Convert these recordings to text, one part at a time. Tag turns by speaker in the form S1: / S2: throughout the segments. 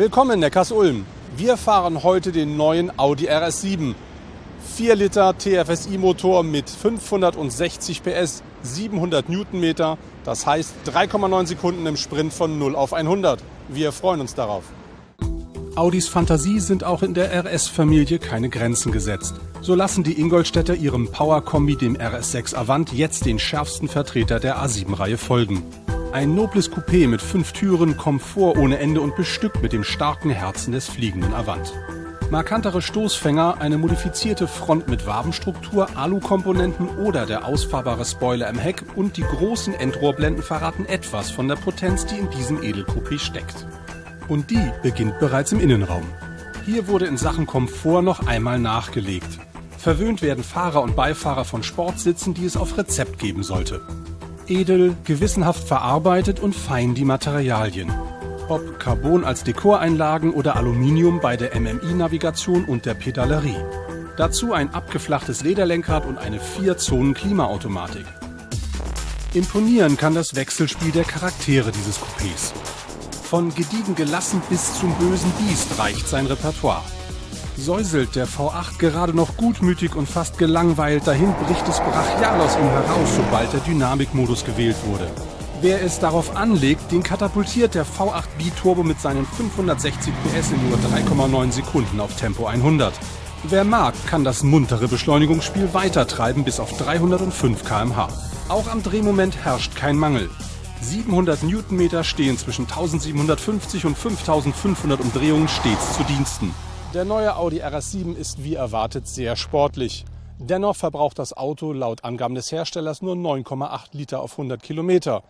S1: Willkommen in Neckars-Ulm. Wir fahren heute den neuen Audi RS7. 4 Liter TFSI-Motor mit 560 PS, 700 Newtonmeter. Das heißt 3,9 Sekunden im Sprint von 0 auf 100. Wir freuen uns darauf. Audis Fantasie sind auch in der RS-Familie keine Grenzen gesetzt. So lassen die Ingolstädter ihrem Power-Kombi, dem RS6 Avant, jetzt den schärfsten Vertreter der A7-Reihe folgen. Ein nobles Coupé mit fünf Türen, Komfort ohne Ende und bestückt mit dem starken Herzen des fliegenden Avant. Markantere Stoßfänger, eine modifizierte Front mit Wabenstruktur, Alukomponenten oder der ausfahrbare Spoiler im Heck und die großen Endrohrblenden verraten etwas von der Potenz, die in diesem Edelcoupé steckt. Und die beginnt bereits im Innenraum. Hier wurde in Sachen Komfort noch einmal nachgelegt. Verwöhnt werden Fahrer und Beifahrer von Sportsitzen, die es auf Rezept geben sollte edel, gewissenhaft verarbeitet und fein die Materialien. Ob Carbon als Dekoreinlagen oder Aluminium bei der MMI-Navigation und der Pedalerie. Dazu ein abgeflachtes Lederlenkrad und eine 4-Zonen-Klimaautomatik. Imponieren kann das Wechselspiel der Charaktere dieses Coupés. Von gediegen gelassen bis zum bösen Biest reicht sein Repertoire. Säuselt der V8 gerade noch gutmütig und fast gelangweilt dahin, bricht es brachial aus ihm heraus, sobald der Dynamikmodus gewählt wurde. Wer es darauf anlegt, den katapultiert der V8 Biturbo mit seinen 560 PS in nur 3,9 Sekunden auf Tempo 100. Wer mag, kann das muntere Beschleunigungsspiel weitertreiben bis auf 305 km/h. Auch am Drehmoment herrscht kein Mangel. 700 Newtonmeter stehen zwischen 1750 und 5500 Umdrehungen stets zu Diensten. Der neue Audi RS7 ist wie erwartet sehr sportlich. Dennoch verbraucht das Auto laut Angaben des Herstellers nur 9,8 Liter auf 100 Kilometer.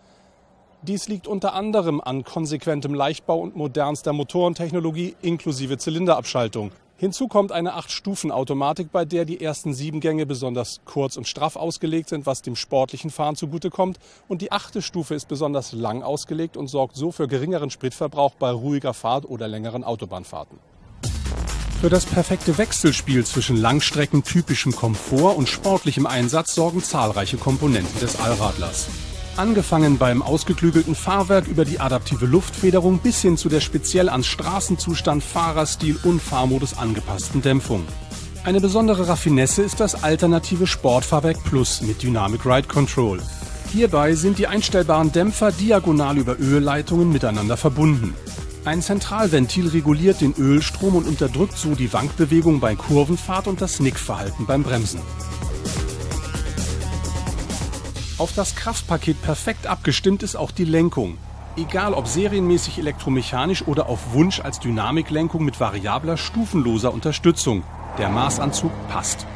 S1: Dies liegt unter anderem an konsequentem Leichtbau und modernster Motorentechnologie inklusive Zylinderabschaltung. Hinzu kommt eine 8-Stufen-Automatik, bei der die ersten sieben Gänge besonders kurz und straff ausgelegt sind, was dem sportlichen Fahren zugutekommt. Und die achte Stufe ist besonders lang ausgelegt und sorgt so für geringeren Spritverbrauch bei ruhiger Fahrt oder längeren Autobahnfahrten. Für das perfekte Wechselspiel zwischen langstreckentypischem Komfort und sportlichem Einsatz sorgen zahlreiche Komponenten des Allradlers. Angefangen beim ausgeklügelten Fahrwerk über die adaptive Luftfederung bis hin zu der speziell an Straßenzustand, Fahrerstil und Fahrmodus angepassten Dämpfung. Eine besondere Raffinesse ist das alternative Sportfahrwerk Plus mit Dynamic Ride Control. Hierbei sind die einstellbaren Dämpfer diagonal über Ölleitungen miteinander verbunden. Ein Zentralventil reguliert den Ölstrom und unterdrückt so die Wankbewegung bei Kurvenfahrt und das Nickverhalten beim Bremsen. Auf das Kraftpaket perfekt abgestimmt ist auch die Lenkung. Egal ob serienmäßig elektromechanisch oder auf Wunsch als Dynamiklenkung mit variabler, stufenloser Unterstützung. Der Maßanzug passt.